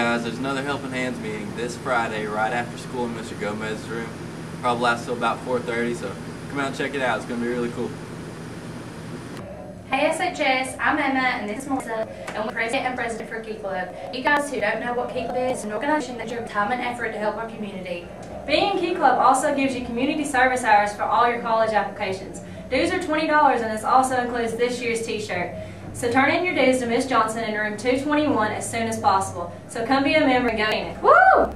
guys, there's another Helping Hands meeting this Friday right after school in Mr. Gomez's room. Probably lasts till about 4.30, so come out and check it out. It's going to be really cool. Hey SHS, I'm Emma and this is Melissa and we're president and president for Key Club. You guys who don't know what Key Club is, an organization that gives time and effort to help our community. Being in Key Club also gives you community service hours for all your college applications. Dues are $20 and this also includes this year's t-shirt. So turn in your dues to Miss Johnson in room 221 as soon as possible. So come be a member and go in it. Woo!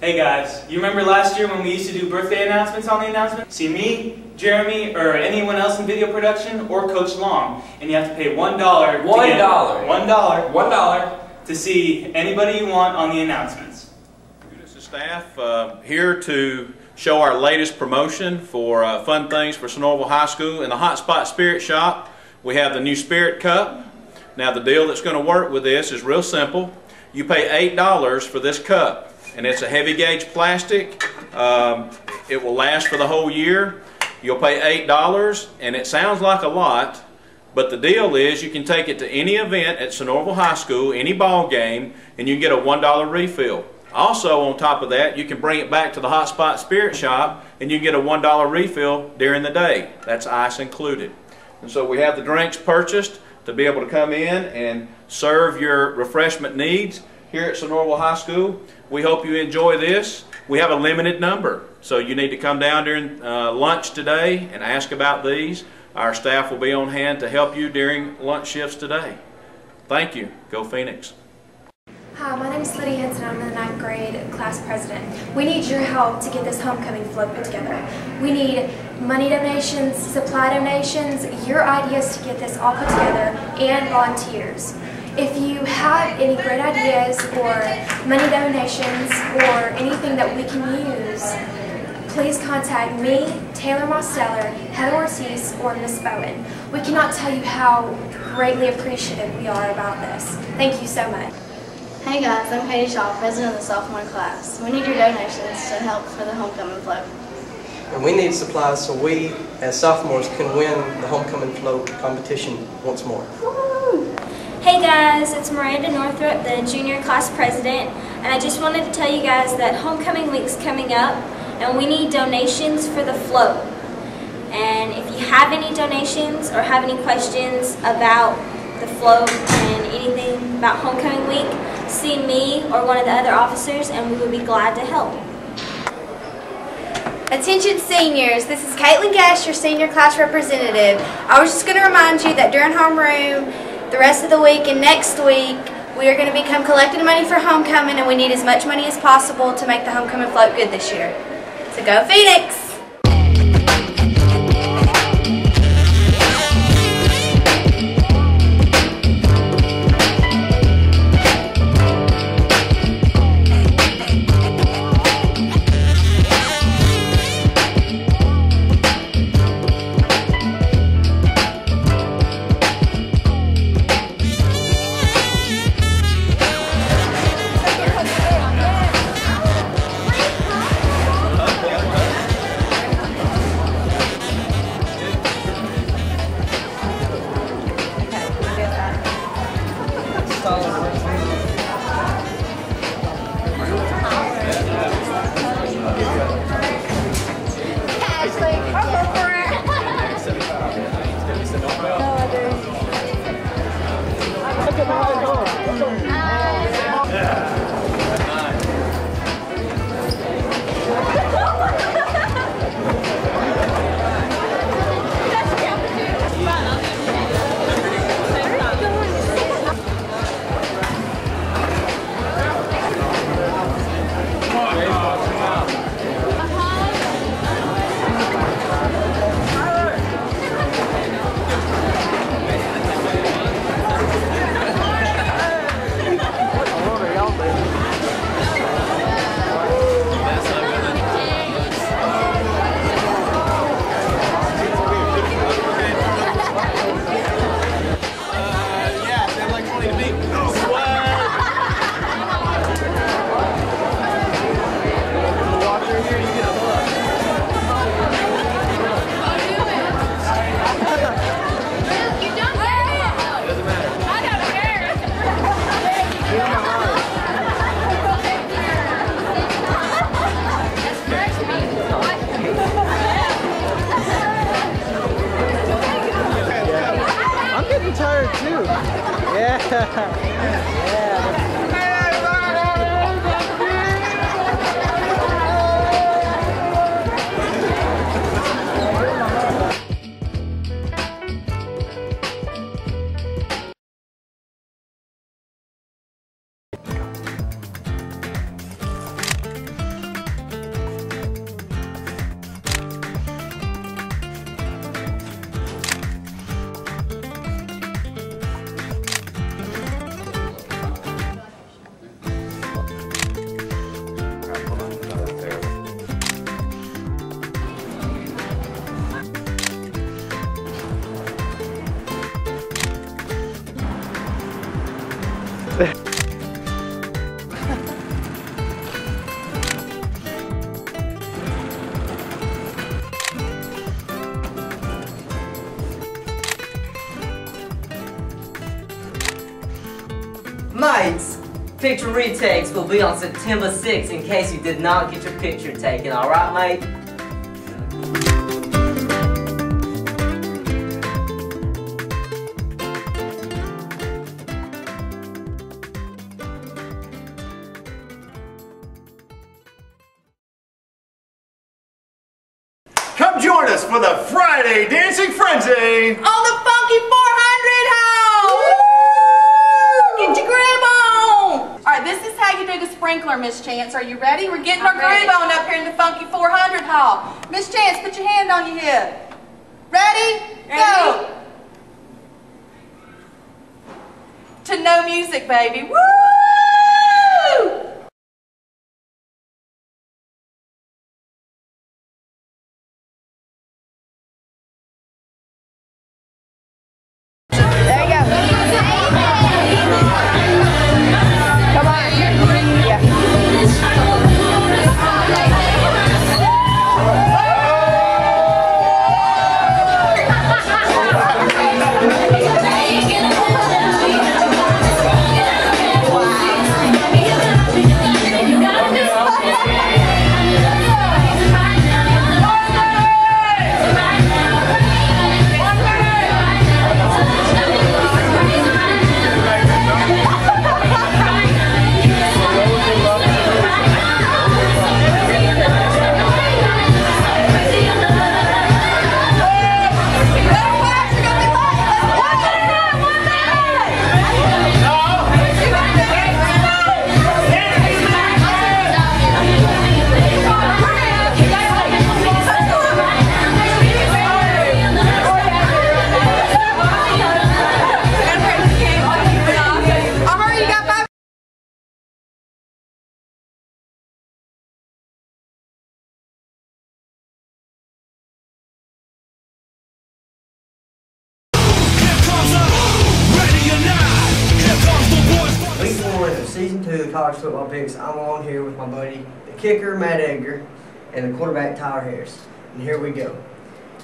Hey guys, you remember last year when we used to do birthday announcements on the announcement? See me, Jeremy, or anyone else in video production, or Coach Long, and you have to pay one dollar. One dollar. One dollar. One dollar. To see anybody you want on the announcements. This is staff uh, here to show our latest promotion for uh, fun things for Sonoraville High School in the Hot Spot Spirit Shop. We have the new Spirit Cup. Now the deal that's going to work with this is real simple. You pay $8 for this cup and it's a heavy gauge plastic. Um, it will last for the whole year. You'll pay $8 and it sounds like a lot, but the deal is you can take it to any event at Sonoraville High School, any ball game, and you can get a $1 refill. Also, on top of that, you can bring it back to the Hot Spot Spirit Shop and you get a $1 refill during the day. That's ice included. And so we have the drinks purchased to be able to come in and serve your refreshment needs here at Sonoraville High School. We hope you enjoy this. We have a limited number, so you need to come down during uh, lunch today and ask about these. Our staff will be on hand to help you during lunch shifts today. Thank you. Go Phoenix. Hi, my name is Lydia Henson. I'm the ninth grade class president. We need your help to get this homecoming float put together. We need money donations, supply donations, your ideas to get this all put together, and volunteers. If you have any great ideas or money donations or anything that we can use, please contact me, Taylor Mosteller, Heather Ortiz, or Miss Bowen. We cannot tell you how greatly appreciative we are about this. Thank you so much. Hey guys, I'm Katie Shaw, president of the sophomore class. We need your donations to help for the homecoming float. And we need supplies so we, as sophomores, can win the homecoming float competition once more. Hey guys, it's Miranda Northrup, the junior class president, and I just wanted to tell you guys that homecoming week's coming up and we need donations for the float. And if you have any donations or have any questions about the float and anything about homecoming week, see me or one of the other officers and we would be glad to help. Attention seniors, this is Caitlin Gash, your senior class representative. I was just going to remind you that during homeroom, the rest of the week and next week, we are going to become collecting money for homecoming and we need as much money as possible to make the homecoming float good this year. So go Phoenix! Mates, picture retakes will be on September 6th in case you did not get your picture taken, alright mate? Come join us for the Friday Dancing Frenzy! On the Funky 400 house! Get your groove on! Alright, this is how you do the sprinkler, Miss Chance. Are you ready? We're getting our I'm ready. groove on up here in the Funky 400 hall. Miss Chance, put your hand on your hip. Ready? Go! To no music, baby. Woo! Season two of the college football picks. I'm on here with my buddy, the kicker Matt Edgar, and the quarterback Tyler Harris. And here we go.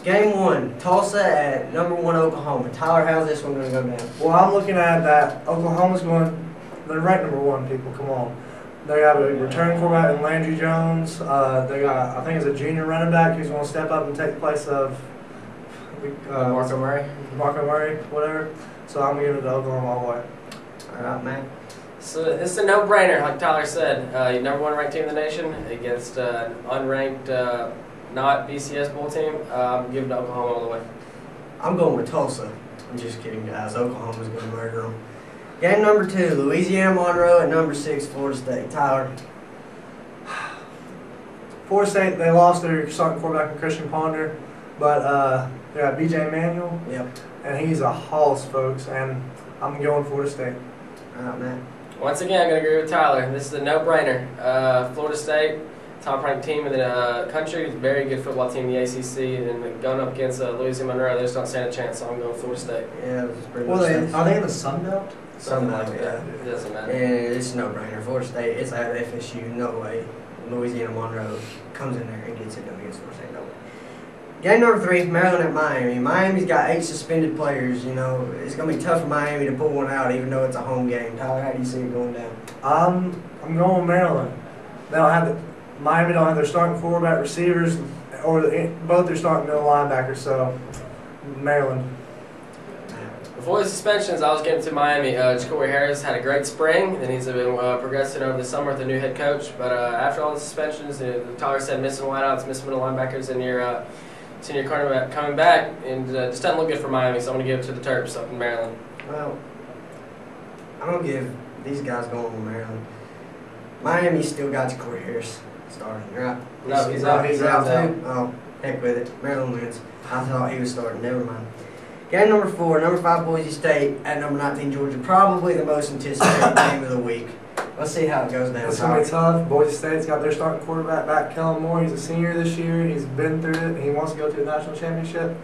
Game one, Tulsa at number one Oklahoma. Tyler, how's this one going to go down? Well, I'm looking at that Oklahoma's going, they're ranked number one, people, come on. They got a return quarterback in Landry Jones. Uh, they got, I think it's a junior running back who's going to step up and take the place of uh, Marco Murray. Marco Murray, whatever. So I'm giving it to Oklahoma all the way. All right, man. So this is a no-brainer, like Tyler said. Uh, number one ranked team in the nation against uh, an unranked, uh, not BCS bowl team. Uh, I'm giving it to Oklahoma all the way. I'm going with Tulsa. I'm just kidding, guys. Oklahoma's going to murder them. Game number two, Louisiana Monroe at number six, Florida State. Tyler. Florida State, they lost their starting quarterback in Christian Ponder, but uh, they got EJ Manuel, Yep. and he's a hoss, folks, and I'm going Florida State. All right, man. Once again, I'm going to agree with Tyler. This is a no-brainer. Uh, Florida State, top-ranked team in the uh, country, It's a very good football team in the ACC, and going up against uh, Louisiana Monroe, they just don't stand a chance. So I'm going Florida State. Yeah, this is pretty Well, much they, sense. are they in the Sun Belt? Something like like that. It doesn't And matter. it's a no-brainer. Florida State, it's at FSU, no way. Louisiana Monroe comes in there and gets it done against Florida State, no way. Game number three, is Maryland at Miami. Miami's got eight suspended players. You know, it's gonna be tough for Miami to pull one out, even though it's a home game. Tyler, how do you see it going down? Um, I'm going with Maryland. They don't have the Miami don't have their starting quarterback receivers or the, both their starting middle linebackers. So Maryland. Before the suspensions, I was getting to Miami. Uh, Jacory Harris had a great spring, and he's been uh, progressing over the summer with the new head coach. But uh, after all the suspensions, uh, Tyler said missing wideouts, missing middle linebackers, and your uh, senior cornerback coming back, and uh, just doesn't look good for Miami. So I'm going to give it to the Terps up in Maryland. Well, I'm gonna give these guys going to Maryland. Miami still got Corey Harris starting, right? No, he's out. He's He's out out. too. Oh, heck with it. Maryland wins. I thought he was starting. Never mind. Game number four, number five Boise State at number 19 Georgia. Probably the most anticipated game of the week. Let's see how it goes down. It's gonna be tough. Boise State's got their starting quarterback back, Kellen Moore. He's a senior this year. He's been through it. He wants to go to the national championship,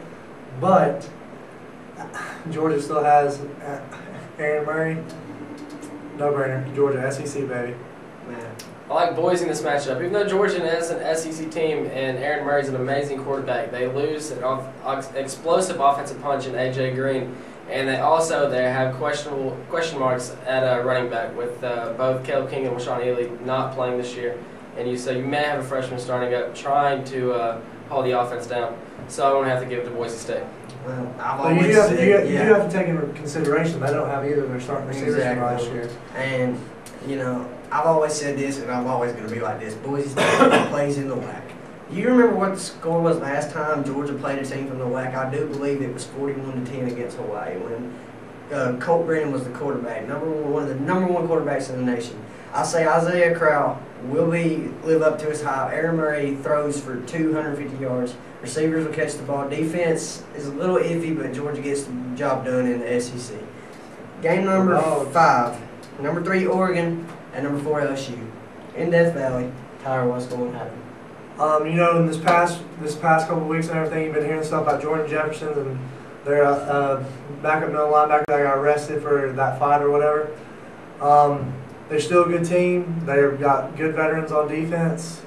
but Georgia still has uh, Aaron Murray. No brainer. Georgia SEC baby. Man. I like Boise in this matchup. Even though Georgia is an SEC team and Aaron Murray's an amazing quarterback, they lose an off, explosive offensive punch in AJ Green, and they also they have questionable question marks at uh, running back with uh, both Caleb King and Washaun Ealey not playing this year, and you so you may have a freshman starting up trying to uh, hold the offense down. So I'm gonna have to give it to Boise State. Well, I've But you do, have to, said, you, you yeah. do have to take into consideration they don't have either of their starting receivers from last year. And, you know, I've always said this, and I'm always going to be like this. Boise State plays in the WAC. You remember what the score was last time Georgia played a team from the WAC? I do believe it was 41 to 10 against Hawaii when uh, Colt Brennan was the quarterback, number one, one of the number one quarterbacks in the nation. I say Isaiah Crowell will be live up to his hype. Aaron Murray throws for 250 yards. Receivers will catch the ball. Defense is a little iffy, but Georgia gets the job done in the SEC. Game number five. Number three, Oregon. And number four, LSU. In Death Valley. Tyler, what's going to happen? Um, you know, in this past this past couple weeks and everything, you've been hearing stuff about Jordan Jefferson and their uh, backup middle linebacker that got arrested for that fight or whatever. Um, they're still a good team. They've got good veterans on defense,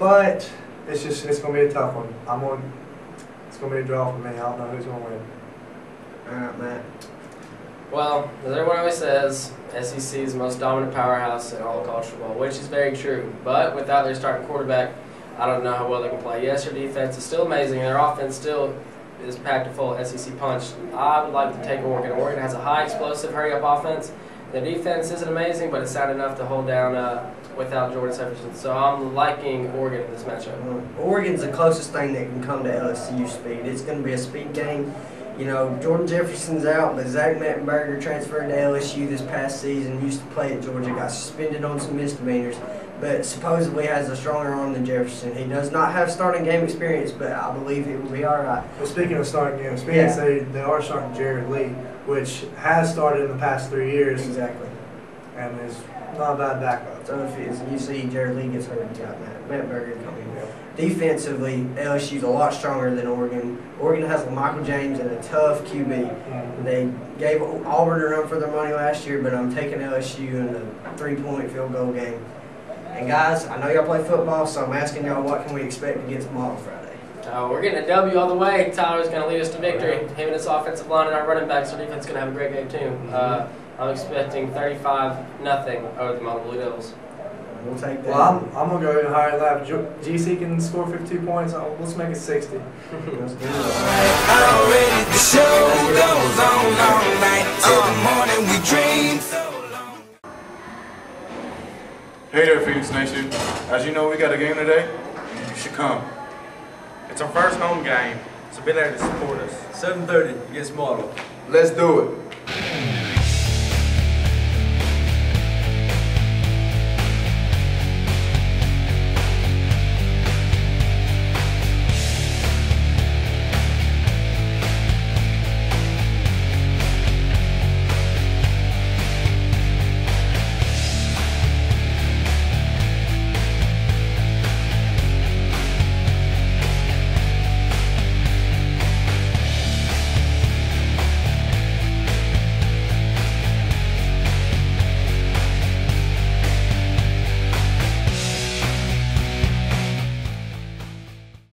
but it's just it's gonna be a tough one. I'm going. It's gonna be a draw for me. I don't know who's gonna win. All right, Matt. Well, as everyone always says, SEC is the most dominant powerhouse in all of college football, which is very true. But without their starting quarterback, I don't know how well they can play. Yes, their defense is still amazing, and their offense still is packed full SEC punch. I would like to take Oregon. Oregon has a high explosive, hurry up offense. Their defense isn't amazing, but it's sound enough to hold down uh, without Jordan Jefferson. So I'm liking Oregon in this matchup. Oregon's the closest thing that can come to LSU speed. It's going to be a speed game. You know, Jordan Jefferson's out, but Zach Mettenberger transferred to LSU this past season. Used to play at Georgia, got suspended on some misdemeanors, but supposedly has a stronger arm than Jefferson. He does not have starting game experience, but I believe he will be all right. Well, speaking of starting games, speaking Yeah. they they are starting Jarrett Lee, which has started in the past three years Exactly. and is not a bad backup. So if you see Jarrett Lee gets hurt, you got Matt, Matt Berger coming in. Defensively, LSU's a lot stronger than Oregon. Oregon has Michael James and a tough QB. They gave Auburn a run for their money last year, but I'm taking LSU in a three-point field goal game. And guys, I know y'all play football, so I'm asking y'all what can we expect against them on Friday? Uh, we're getting a W all the way. Tyler's going to lead us to victory. Him and his offensive line and our running backs, our defense is going to have a great game too. Uh, I'm expecting 35 nothing over the Mountain Blue Devils. We'll take that. Well, I'm, I'm gonna go even higher than that. GC can score 52 points. uh, Let's make it 60. Let's do it. Already the show goes on all night till the morning we dream so long. Hey there, Phoenix Nation. As you know, we got a game today. You should come. It's our first home game, so be there to support us. 7:30 against Martel. Let's do it.